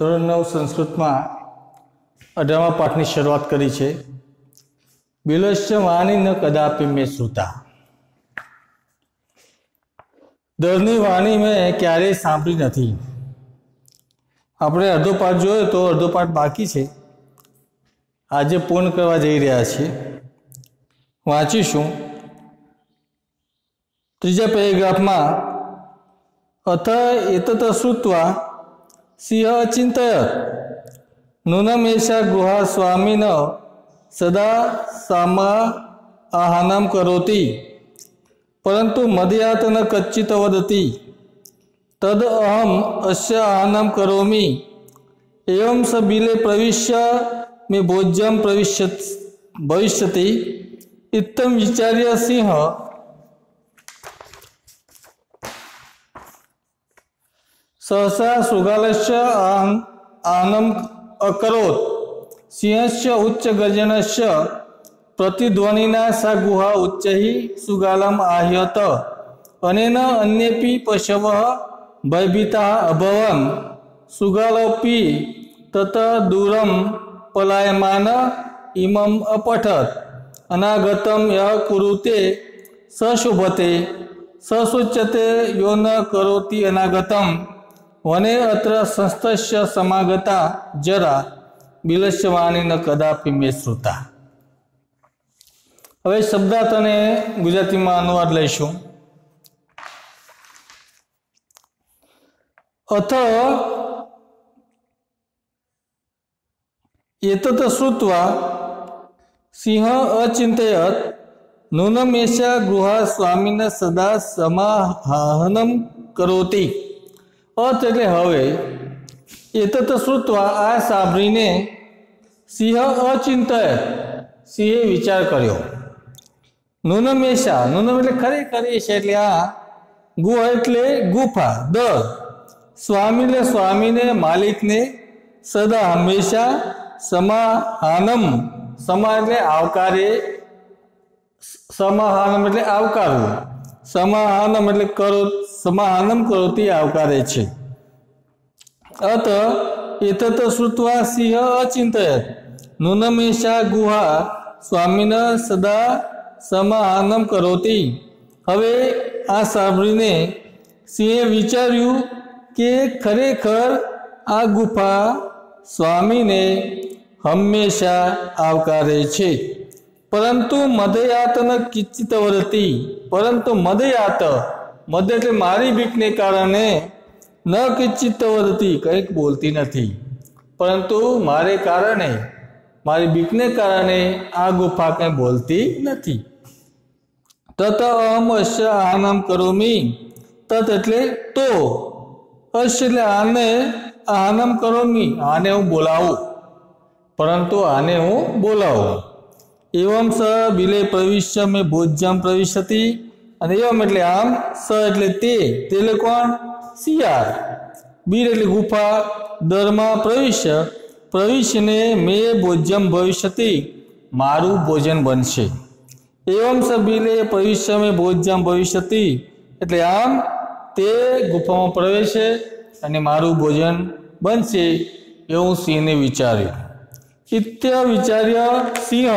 ધોરણ નવ સંસ્કૃતમાં અઢારમા પાઠની શરૂઆત કરી છે. બિલશ્ય વાણી ન કદાપી મેં શ્રુતા દરની વાણી મેં ક્યારેય સાંભળી નથી. આપણે અડધો પાઠ જોયો તો અડધો પાઠ બાકી છે. આજે પૂર્ણ કરવા જઈ રહ્યા છીએ. વાંચીશું. ત્રીજા પેરેગ્રાફમાં અથ એતત શ્રુત્વા સિંહ અચિંતયત નૂનમેષા ગૃહા સ્વામીન સદા સામા આહાનામ કરોતિ પરંતુ મદયાત ન કચ્ચિત વદતી તદ અહમ અસ્ય આહાનામ કરોમિ એવં સ બિલે પ્રવિશ્ય મે ભોજ્યમ પ્રવિશ્ય ભવિષ્યતિ ઇત્તમ વિચાર્ય सुगालस्य સહસા શૃગાલસ્ય આનમ અકરોત उच्चगर्जनस्य ઉચ્ચ सा પ્રતિધ્વનિના સા ગુહા ઉચ્ચૈ સુગાલમ આહ્યત पशवः भयभीताः પશવ ભયભીતા અભવન दूरं તત દૂરમ પલાયમાન ઇમમ અપઠત અનાગતમ યહ કુરુતે સશુભતે સસુચ્યતે યો ન કરોતિ અનાગતમ વને અત્ર સંસ્થસ્ય સમાગતા જરા બિલસ્યવાણી ન કદાપી મે શ્રુતા. હવે શબ્દાર્થ અને ગુજરાતીમાં અનુવાદ લઈશું. અથ એતત શ્રુત્વા સિંહ અચિંતયત નૂનમેષા ગૃહ સ્વામીને સદા સમાહનમ કરોતી. અર્થ એટલે હવે, એતત શ્રુત્વા આ સાંભળીને સિંહ અચિંતય, સિંહે વિચાર કર્યો. નૂનમેષા નુનમ એટલે ખરેખર એ છે એટલે આ ગુહ એટલે ગુફા, દર. સ્વામીને સ્વામીને માલિકને સદા હંમેશા સમાહાનમ, સમા એટલે આવકારે, સમાહાનમ એટલે આવકારવું. સમાહાનમ એટલે કરો, સમાહાનમ કરોતી આવકારે છે. અત એતત શ્રુત્વા સિંહ અચિંતયત નૂનમેષા ગુહા સ્વામીન સદા સમાહાનમ કરોતી હવે આ સાંભળીને સિંહે વિચાર્યું કે ખરેખર આ ગુફા સ્વામીને હંમેશા આવકારે છે પરંતુ મદયાતન કિચિત વરતી પરંતુ મદયાત મદ એટલે મારી બીકને કારણે ન કિંચિત વરતી કંઈક બોલતી નથી. પરંતુ મારે કારણે, મારી બીકને કારણે આ ગુફા કંઈ બોલતી નથી. તત અહમ અશ્ય આનામ કરોમી, તત એટલે તો. અશ્ય એટલે આને આનમ કરોમી, આને હું બોલાવું. પરંતુ આને હું બોલાવું. એવમ સ બિલે પ્રવિશ્ય મેં ભોજ્યમ પ્રવિશતી, અને એવમ એટલે આમ, સ એટલે તે તે કોણ? શિયાળ. બીર એટલે ગુફા દરમાં પ્રવેશ પ્રવિશ્યને મેં ભોજ્યમ ભવિષ્યતિ, મારું ભોજન બનશે. એવમ સ બિલે પ્રવિશ્ય મેં ભોજ્યમ ભવિષ્યતિ, એટલે આમ તે ગુફામાં પ્રવેશે અને મારું ભોજન બનશે એવું સિંહને વિચાર્યું. ઇત્ય વિચાર્ય સિંહ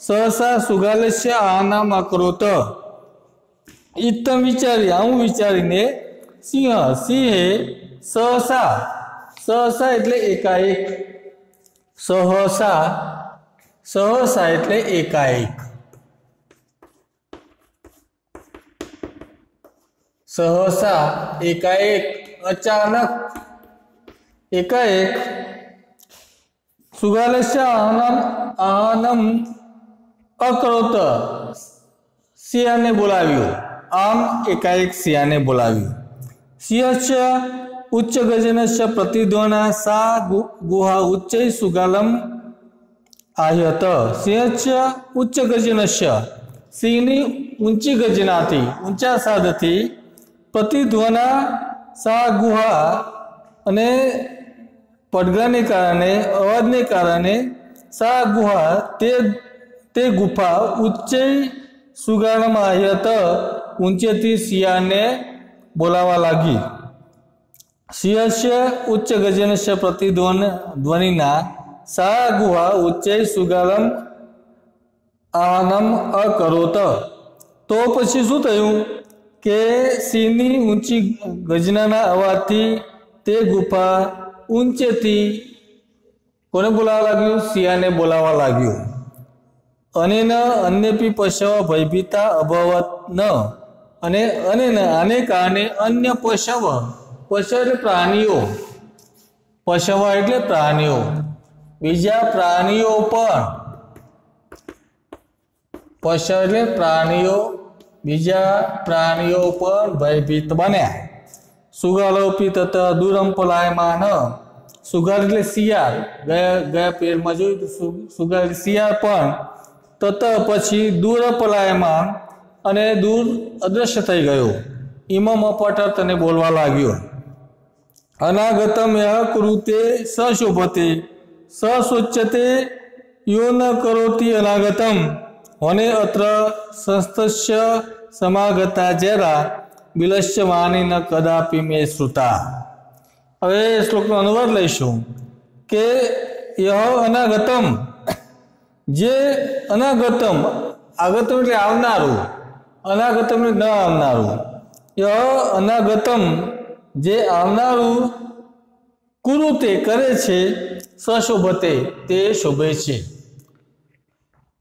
સહસા સુગાલસ્ય આનામ અકરોત. ઇત્તમ વિચારી, આવું વિચારીને સિંહ, સિંહે સહસા સહસા એટલે એકાએક. સહસા સહસા એટલે એકાએક. સહસા, એકાએક, અચાનક, એકાએક. સુગાલસ્ય આહનમ આનમ અકરોત. સિંહને બોલાવ્યું. આમ એકાએક સિંહને બોલાવ્યું. સિંહસ્ય ઉચ્ચ ગજનસ્ય પ્રતિધ્વના સા ગુહા ઉચ્ચૈ સુગાલમ આહ્યત સિંહસ્ય ઉચ્ચ ગજનસ્ય સિંહની ઊંચી ગજનાથી ઊંચા સાદથી પ્રતિધ્વના સા ગુહા અને પડઘાને કારણે અવાજને કારણે સા ગુહા તે તે ગુફા ઉચ્ચૈ સુગાળમાં હત ઊંચેથી શિયાળને બોલાવા લાગી. સિંહસ્ય ઉચ્ચ ગજનસ્ય પ્રતિધ્વન ધ્વનિના સા ગુહા ઉચ્ચૈ સુગાલમ આનમ અકરોત. તો પછી શું થયું? કે સિંહની ઊંચી ગજનાના અવાજથી તે ગુફા ઊંચેથી કોને બોલાવવા લાગ્યું? સિંહાને બોલાવા લાગ્યું. અને ન અન્યપી પશવ ભયભીતા અભવત ન અને અને આને કારણે અન્ય પશવ પશવ પ્રાણીઓ. પશવ એટલે પ્રાણીઓ. બીજા પ્રાણીઓ પણ પશવ એટલે પ્રાણીઓ. બીજા પ્રાણીઓ પણ ભયભીત બન્યા. સુગાલોપી તથા દુરંપલાયમાન સુગાર એટલે શિયાળ. ગયા ગયા પેરમાં જોયું સુગાર શિયાળ પણ. તત પછી દૂર પલાયમાન. અને દૂર અદ્રશ્ય થઈ ગયો. ઇમમ અપટર તને બોલવા લાગ્યો. અનાગતમ યહ કૃતે સશોભતે, સસુચ્યતે યો ન કરોતિ અનાગતમ. હોને અત્ર સંસ્તસ્ય સમાગતા જેરા, બિલશ્ય વાણી ન કદાપી મે શ્રુતા. હવે શ્લોકનો અનુવાદ લઈશું કે યહ અનાગતમ. જે અનાગતમ, આગતમ એટલે આવનારું અનાગતમ એટલે ન આવનારું. ય અનાગતમ જે આવનારું કુરુતે કરે છે, સશોભતે તે શોભે છે.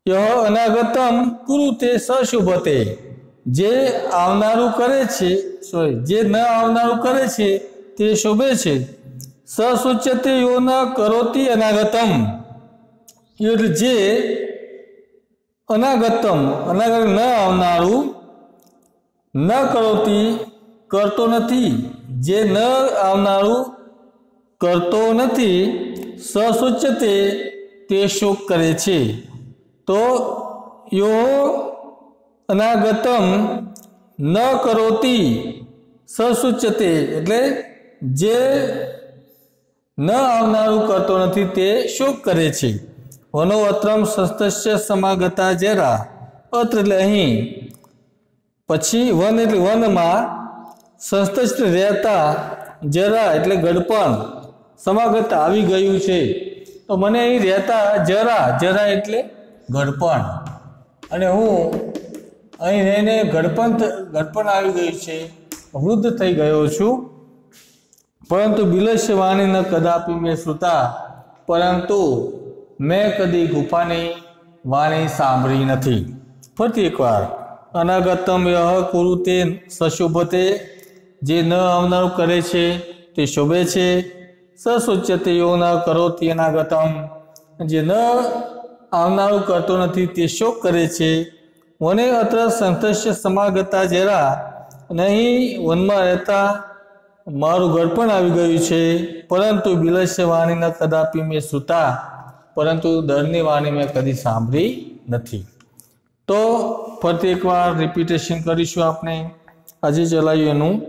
ય અનાગતમ કુરુતે સશોભતે જે આવનારું કરે છે સોરી જે ન આવનારું કરે છે, તે શોભે છે. સસુચ્યતે યો ન કરોતી અનાગતમ. એટલે જે અનાગતમ, અનાગત ન આવનારું, ન કરોતી કરતો નથી. જે ન આવનારું કરતો નથી સસુચ્યતે તે શોક કરે છે. તો યો અનાગતમ ન કરોતી સસૂચતે એટલે જે ન આવનારું કરતો નથી તે શોક કરે છે. વનો અત્રમ સમાગતા જરા. અત્ર એટલે અહીં. પછી વન એટલે વનમાં સંસ્તસ્થ રહેતા જરા એટલે ગડપણ. સમાગતા આવી ગયું છે. તો મને અહીં રહેતા જરા જરા એટલે ગડપણ. અને હું અહીં રહીને ગડપણ ગડપણ આવી ગયું છે. વૃદ્ધ થઈ ગયો છું. પરંતુ બિલસ્ય વાણીને કદાપી મેં શ્રુતા પરંતુ મેં કદી ગુફાની વાણી સાંભળી નથી. ફરીથી એકવાર. અનાગતમ યહ કુરુતે સશોભતે, જે ન આવનારું કરે છે તે શોભે છે. સસુચ્યતે યો ન કરોતી અનાગતમ. જે ન આવનારું કરતો નથી તે શોક કરે છે. વને અત્ર સંતસ્ય સમાગતા જરા, નહીં વનમાં રહેતા મારું ઘર પણ આવી ગયું છે. પરંતુ બિલસ્ય વાણી ન કદાપી મેં સુતા પરંતુ દરની વાણી મેં કદી સાંભળી નથી. તો ફરીથી એકવાર રિપીટેશન કરીશું આપણે. આજે ચલાવ્યું એનું.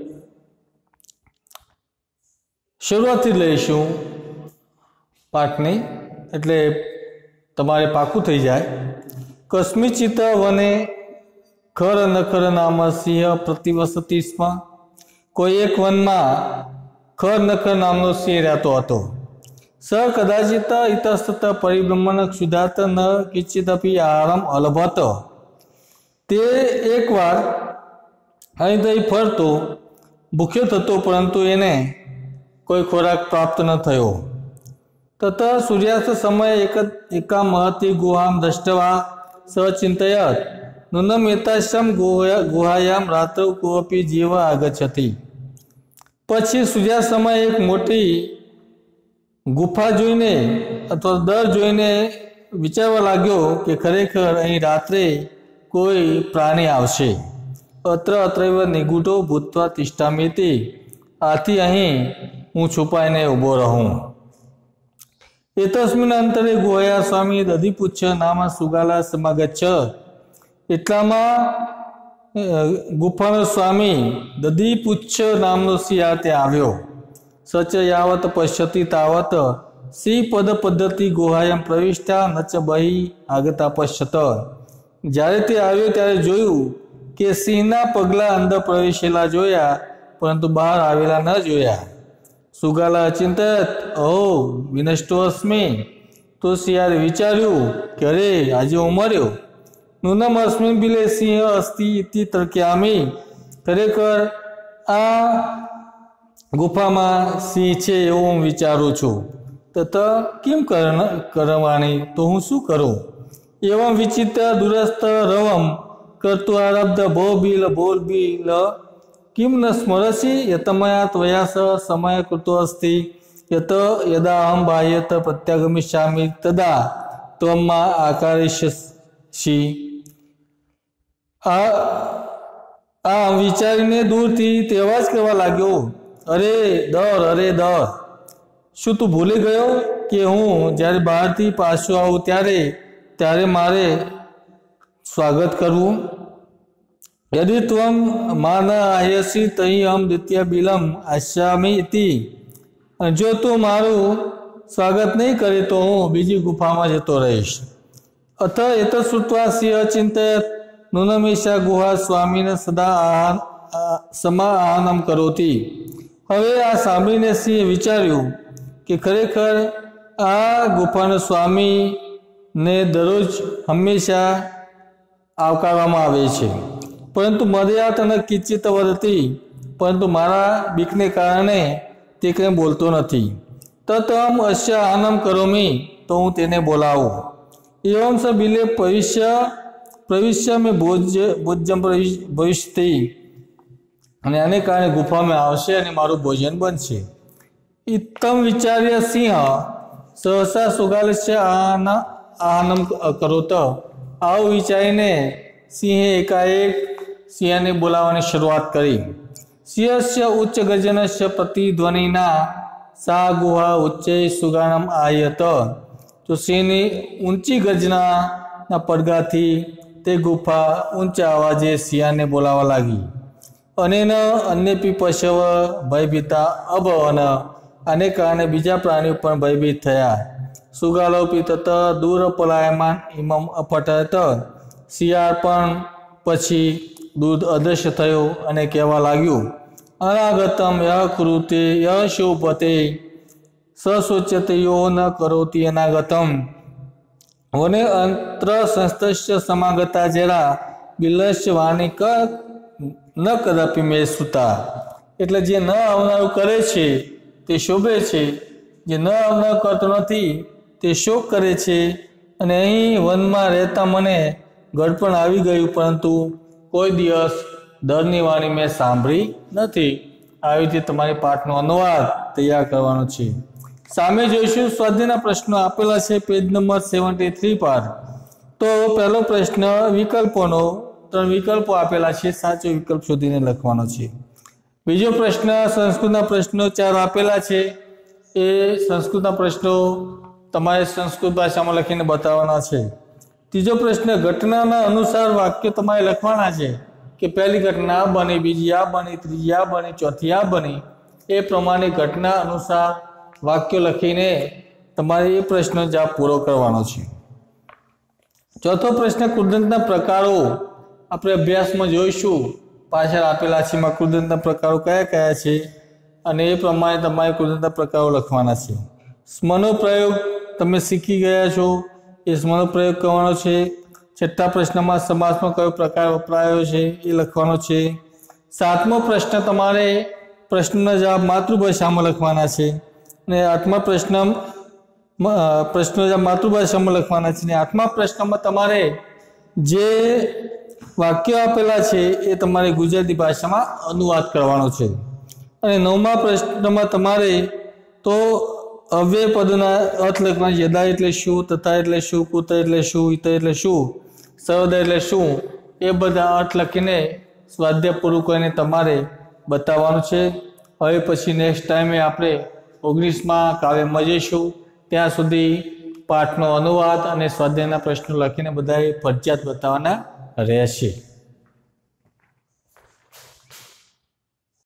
શરૂઆતથી લઈશું પાઠની એટલે તમારે પાકું થઈ જાય. કસ્મિચિત વને ખર નખર નામ સિંહ પ્રતિવસતીસમાં કોઈ એક વનમાં ખર નખર નામનો સિંહ રહેતો હતો. સ કદાચિત ઇતસ્તત પરિબ્રહ્મણ ક્ષુધાત ન કિંચિદપી આહારમ અલભત તે એકવાર અહીં તહીં ફરતો ભૂખ્યો થતો પરંતુ એને કોઈ ખોરાક પ્રાપ્ત ન થયો તત સૂર્યાસ્ત સમયે એક એકા મહતી ગુહામ દ્રષ્ટવા સચિંતયત નૂનમ એતાશ્રમ ગુહા ગુહાયામ રાત્ર કોપી જીવ આગચ્છતી પછી સૂર્યાસ્ત સમયે એક મોટી ગુફા જોઈને અથવા દર જોઈને વિચારવા લાગ્યો કે ખરેખર અહીં રાત્રે કોઈ પ્રાણી આવશે. અત્ર અત્રૈવ નિગુટો ભૂતવા તિષ્ઠામિતિ. આથી અહીં હું છુપાઈને ઊભો રહું. એતસ્મિન અંતરે ગોયા સ્વામી દધિપુચ્છ નામા સુગાલા સમાગચ્છ. એટલામાં ગુફાનો સ્વામી દધિપુચ્છ નામનો સિંહ ત્યાં આવ્યો. સચ યાવત પશ્યતિ તાવત સિંહ પદ પદ્ધતિ ગુહાયમ પ્રવિષ્ટા નચ બહી આગતા પશ્યત જ્યારે તે આવ્યો ત્યારે જોયું કે સિંહના પગલા અંદર પ્રવેશેલા જોયા પરંતુ બહાર આવેલા ન જોયા સુગાલા અચિંતત અહો વિનષ્ટોસ્મિ તો શિયાળે વિચાર્યું કે અરે આજે હું મર્યો નૂનમ અસ્મિન બિલે સિંહ અસ્તિ તર્ક્યામી ખરેખર આ ગુફામાં સિંહ છે એવું હું વિચારું છું. તત કેમ કરવાની તો હું શું કરું? એવમ વિચિત્ર દુરસ્ત રવમ કરતું આરબ્ધ ભો બિલ ભોલ બિલ કિમ ન સ્મરસી યતમયા ત્વયા સ સમય કૃતો અસ્તિ. યત યદા અહમ બાહ્યત પ્રત્યાગમિષ્યામિ તદા ત્વમમાં આકારિષ્યસી. આ આ વિચારીને દૂરથી તેવા જ કહેવા લાગ્યો. અરે દર અરે દર. શું તું ભૂલી ગયો કે હું જ્યારે બહારથી પાછો આવું ત્યારે ત્યારે મારે સ્વાગત કરવું? યદિ ત્વમ માના આયસી તહી અમ દ્વિતીય બિલમ આશ્યામી હતી જો તું મારું સ્વાગત નહીં કરે તો હું બીજી ગુફામાં જતો રહીશ. અથ એત શ્રુત્વા સિંહ ચિંતિત નુનમિષા ગુહા સ્વામીને સદા આહાન સમા આહનમ કરોતી. હવે આ સાંભળીને સિંહે વિચાર્યું કે ખરેખર આ ગુફાનો સ્વામીને દરરોજ હંમેશા આવકારવામાં આવે છે. પરંતુ મર્યાદ અને કિંચિત વધતી પરંતુ મારા બીકને કારણે તે કંઈ બોલતો નથી. તમ અશ્ય આનમ કરોમી, તો હું તેને બોલાવું. એવમ સ બિલે ભવિષ્ય પ્રવિષ્ય મેં ભોજ્ય ભોજ્યમ ભવિષ્યથી અને આને કારણે ગુફામાં આવશે અને મારું ભોજન બનશે. ઇતમ વિચાર્ય સિંહ, સહસા સુગાલસ્ય આના, આનમ કરોત. આવું વિચારીને સિંહે એકાએક સિંહને બોલાવવાની શરૂઆત કરી. સિંહસ્ય ઉચ્ચ ગર્જનસ્ય પ્રતિધ્વનિના સા ગુહા ઉચ્ચે સુગાનમ આયત. તો સિંહની ઊંચી ગર્જનાના પડઘાથી તે ગુફા ઊંચા અવાજે સિંહને બોલાવા લાગી. અનેન અન્યપી પશવ ભયભીતા અભવન. આને કારણે બીજા પ્રાણીઓ પણ ભયભીત થયા. સુગાલોપી તત દૂર પલાયમાન ઇમમ અફટત. શિયાળ પણ પછી દૂધ અદૃશ્ય થયો અને કહેવા લાગ્યું, અનાગતમ ય કૃતે ય શોભતે. સશોચ્યતે યો ન કરોતી અનાગતમ. વને અંત્ર સંસ્તસ્ય સમાગતા જેરા બિલસ્ય વાણી ન કદાપી મેં સુતા. એટલે જે ન આવનારું કરે છે, તે શોભે છે. જે ન આવનાર કરતો નથી, તે શોક કરે છે. અને અહીં વનમાં રહેતા મને ગળપણ આવી ગયું, પરંતુ કોઈ દિવસ દરની વાણી મેં સાંભળી નથી. આવી રીતે તમારી પાઠનો અનુવાદ તૈયાર કરવાનો છે. સામે જોઈશું, સ્વાધ્યાયના પ્રશ્નો આપેલા છે, પેજ નંબર સેવન્ટી થ્રી પર. તો પહેલો પ્રશ્ન વિકલ્પોનો ત્રણ વિકલ્પો આપેલા છે, સાચો વિકલ્પ શોધીને લખવાનો છે. બીજો પ્રશ્ન, સંસ્કૃતના પ્રશ્નો ચાર આપેલા છે. એ સંસ્કૃતના પ્રશ્નો તમારે સંસ્કૃત ભાષામાં લખીને બતાવવાના છે. ત્રીજો પ્રશ્ન, ઘટનાના અનુસાર વાક્ય તમારે લખવાના છે કે પહેલી ઘટના બની, બીજી આ બની, ત્રીજી આ બની, ચોથી આ બની. એ પ્રમાણે ઘટના અનુસાર વાક્યો લખીને તમારે એ પ્રશ્ન જવાબ પૂરો કરવાનો છે. ચોથો પ્રશ્ન, કુદરતના પ્રકારો આપણે અભ્યાસમાં જોઈશું. પાછળ આપેલા છે, એમાં કુદરતના પ્રકારો કયા કયા છે અને એ પ્રમાણે તમારે કુદરતના પ્રકારો લખવાના છે. સ્મનો પ્રયોગ તમે શીખી ગયા છો, એ સ્મનો પ્રયોગ કરવાનો છે. છઠ્ઠા પ્રશ્નમાં સમાસમાં કયો પ્રકાર વપરાયો છે, એ લખવાનો છે. સાતમો પ્રશ્ન તમારે પ્રશ્નના જવાબ માતૃભાષામાં લખવાના છે અને આઠમા પ્રશ્ન પ્રશ્નો જવાબ માતૃભાષામાં લખવાના છે અને આઠમા પ્રશ્નમાં તમારે જે વાક્યો આપેલા છે એ તમારે ગુજરાતી ભાષામાં અનુવાદ કરવાનો છે. અને નવમા પ્રશ્નમાં તમારે તો અવ્યય પદના અર્થ લખવાના યદા એટલે શું, તથા એટલે શું, કુત એટલે શું, હિત એટલે શું સર્વદ એટલે શું, એ બધા અર્થ લખીને સ્વાધ્યાય પૂરું કરીને તમારે બતાવવાનું છે. હવે પછી નેક્સ્ટ ટાઈમે આપણે ઓગણીસમાં કાવ્યમાં જઈશું ત્યાં સુધી પાઠનો અનુવાદ અને સ્વાધ્યાયના પ્રશ્નો લખીને બધાએ ફરજિયાત બતાવવાના રહેશે